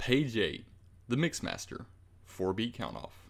Page 8, the Mixmaster, 4 beat count off.